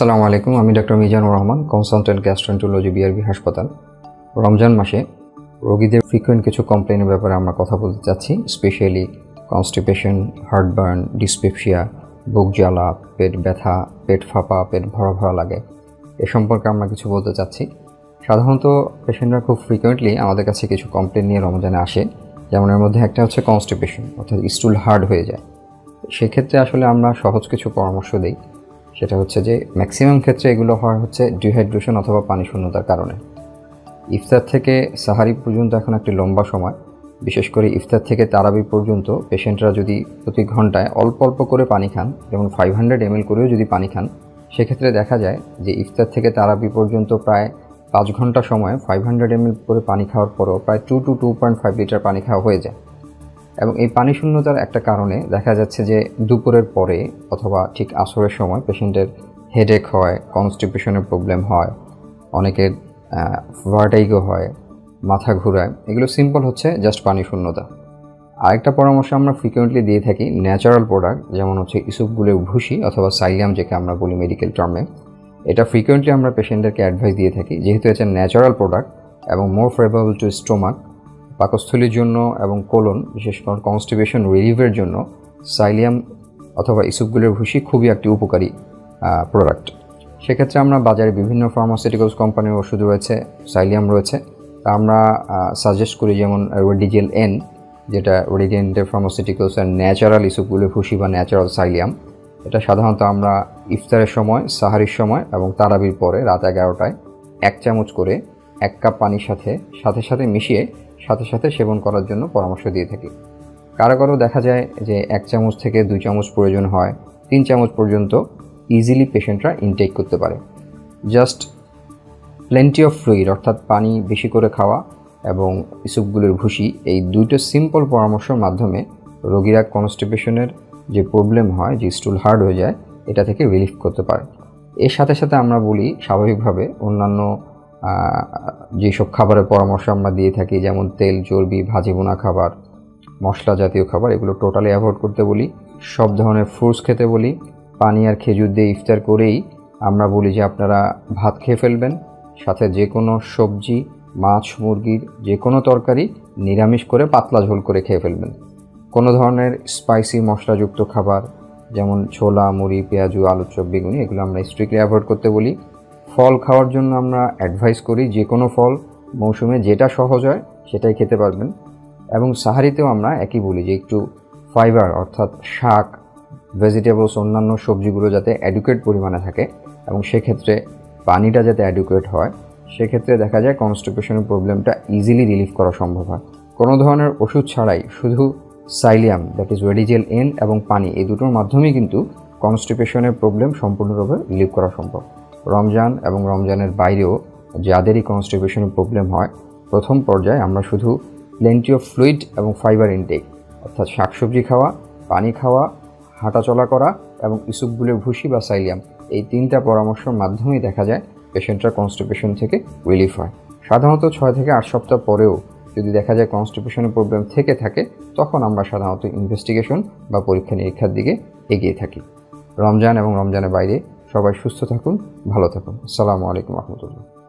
আসসালামু আলাইকুম, আমি doctor Mizanur Rahman consultant gastroenterology BRB হাসপাতাল। রমজান মাসে রোগীদের ফ্রিকোয়েন্ট কিছু কমপ্লেনের ব্যাপারে আমরা কথা বলতে চাচ্ছি স্পেশালি কনস্টিপেশন হার্টবার্ন ডিসপেপসিয়া বুক জ্বালা, পেট ব্যথা, পেট ফাঁপা, পেট ভরা ভরা লাগে। এ সম্পর্কে আমরা কিছু বলতে চাচ্ছি। সাধারণত পেশেন্টরা খুব ফ্রিকোয়েন্টলি আমাদের কাছে কিছু কমপ্লেন নিয়ে রমজানে আসে, যেমন এর মধ্যে একটা হচ্ছে কনস্টিপেশন অর্থাৎ স্টুল হার্ড হয়ে যায়। সেক্ষেত্রে আসলে আমরা সহজ কিছু পরামর্শ দিই। সেটা হচ্ছে যে ম্যাক্সিমাম ক্ষেত্রে এগুলো হয় হচ্ছে ডিহাইড্রেশন অথবা পানি শূন্যতার কারণে। ইফতার থেকে সাহারি পর্যন্ত এখন একটি লম্বা সময়। বিশেষ করে ইফতার থেকে তারাবি পর্যন্ত পেশেন্টরা যদি প্রতি ঘন্টায় অল্প অল্প করে পানি খান, যেমন ফাইভ হান্ড্রেড এমএল করেও যদি পানি খান, সেক্ষেত্রে দেখা যায় যে ইফতার থেকে তারাবি পর্যন্ত প্রায় পাঁচ ঘণ্টা সময় ফাইভ হান্ড্রেড এমএল করে পানি খাওয়ার পরও প্রায় two two two point five litre পানি খাওয়া হয়ে যায়। এবং এই পানি শূন্যতার একটা কারণে দেখা যাচ্ছে যে দুপুরের পরে অথবা ঠিক আসরের সময় পেশেন্টের হেডেক হয় কনস্টিপেশনের প্রবলেম হয়, অনেকের ভার্টাইগো হয়, মাথা ঘুরায়। এগুলো সিম্পল হচ্ছে জাস্ট পানি শূন্যতা। আরেকটা পরামর্শ আমরা ফ্রিকুয়েন্টলি দিয়ে থাকি ন্যাচারাল প্রোডাক্ট যেমন হচ্ছে ইসুপগুলের ভুসি অথবা সাইলিয়াম যেকে আমরা বলি মেডিকেল টার্মে এটা ফ্রিকুয়েন্টলি আমরা পেশেন্টদেরকে অ্যাডভাইস দিয়ে থাকি, যেহেতু এটা ন্যাচারাল প্রোডাক্ট এবং মোর ফেভারেবল টু স্টোমাক পাকস্থলীর জন্য এবং কোলন, বিশেষ করে কনস্টিপেশন রিলিভের জন্য সাইলিয়াম অথবা ইসুপগুলের ভুসি খুবই একটি উপকারী প্রোডাক্ট সেক্ষেত্রে আমরা বাজারে বিভিন্ন ফার্মাসিউটিক্যালস কোম্পানির ওষুধ রয়েছে সাইলিয়াম রয়েছে। তা আমরা সাজেস্ট করি যেমন রেডিজেল এন যেটা রেডিজেন্টের ফার্মাসিউটিক্যালস অ্যান্ড ন্যাচারাল ইসুপগুলের ভুসি বা ন্যাচারাল সাইলিয়াম এটা সাধারণত আমরা ইফতারের সময়, সাহারির সময় এবং তারাবির পরে রাত এগারোটায় এক চামচ করে এক কাপ পানির সাথে সাথে সাথে মিশিয়ে, সাথে সাথে সেবন করার জন্য পরামর্শ দিয়ে থাকি। কারও কারও দেখা যায় যে এক চামচ থেকে দুই চামচ প্রয়োজন হয়, তিন চামচ পর্যন্ত ইজিলি পেশেন্টরা ইনটেক করতে পারে। জাস্ট প্লেন্টি অফ ফ্লুইড অর্থাৎ পানি বেশি করে খাওয়া এবং ইসুপগুলোর ভুসি, এই দুইটো সিম্পল পরামর্শের মাধ্যমে রোগীরা কনস্টিপেশনের যে প্রবলেম হয়, যে স্টুল হার্ড হয়ে যায়, এটা থেকে রিলিফ করতে পারে। এর সাথে সাথে আমরা বলি, স্বাভাবিকভাবে অন্যান্য যেসব খাবারের পরামর্শ আমরা দিয়ে থাকি, যেমন তেল, চর্বি, ভাজি বোনা খাবার, মশলা জাতীয় খাবার, এগুলো টোটালি অ্যাভয়েড করতে বলি। সব ধরনের ফ্রুটস খেতে বলি। পানি আর খেজুর দিয়ে ইফতার করেই আমরা বলি যে আপনারা ভাত খেয়ে ফেলবেন। সাথে যে কোনো সবজি, মাছ, মুরগির যে কোনো তরকারি নিরামিষ করে পাতলা ঝোল করে খেয়ে ফেলবেন। কোনো ধরনের স্পাইসি মশলাযুক্ত খাবার, যেমন ছোলা, মুড়ি, পেঁয়াজু আলু চপ বেগুনি, এগুলো আমরা স্ট্রিক্টলি অ্যাভয়েড করতে বলি। ফল খাওয়ার জন্য আমরা অ্যাডভাইস করি যে কোনো ফল মৌসুমে যেটা সহজ হয় সেটাই খেতে পারবেন। এবং সাহারিতেও আমরা একই বলি যে একটু ফাইবার অর্থাৎ শাক ভেজিটেবলস অন্যান্য সবজিগুলো যাতে অ্যাডুকেট পরিমাণে থাকে এবং সেক্ষেত্রে পানিটা যাতে অ্যাডুকেট হয়, সেক্ষেত্রে দেখা যায় কনস্টিপেশনের প্রবলেমটা ইজিলি রিলিফ করা সম্ভব হয়। কোনো ধরনের ওষুধ ছাড়াই শুধু সাইলিয়াম দ্যাট ইজ রেডিজেল এন এবং পানি, এই দুটোর মাধ্যমেই কিন্তু কনস্টিপেশনের প্রবলেম সম্পূর্ণরূপে রিলিভ করা সম্ভব। রমজান এবং রমজানের বাইরেও যাদেরই কনস্টিপেশনের প্রবলেম হয়, প্রথম পর্যায়ে আমরা শুধু প্লেন্টি অফ ফ্লুইড এবং ফাইবার ইনটেক অর্থাৎ শাকসবজি খাওয়া, পানি খাওয়া, হাঁটাচলা করা এবং ইসুপগুলের ভুসি বা সাইলিয়াম এই তিনটা পরামর্শের মাধ্যমেই দেখা যায় পেশেন্টরা কনস্টিপেশন থেকে রিলিফ হয়। সাধারণত ছয় থেকে আট সপ্তাহ পরেও যদি দেখা যায় কনস্টিপেশনের প্রবলেম থেকে থাকে, তখন আমরা সাধারণত ইনভেস্টিগেশন বা পরীক্ষা নিরীক্ষার দিকে এগিয়ে থাকি। রমজান এবং রমজানের বাইরে সবাই সুস্থ থাকুন ভালো থাকুন। আসসালামু আলাইকুম রহমতুল্লাহ।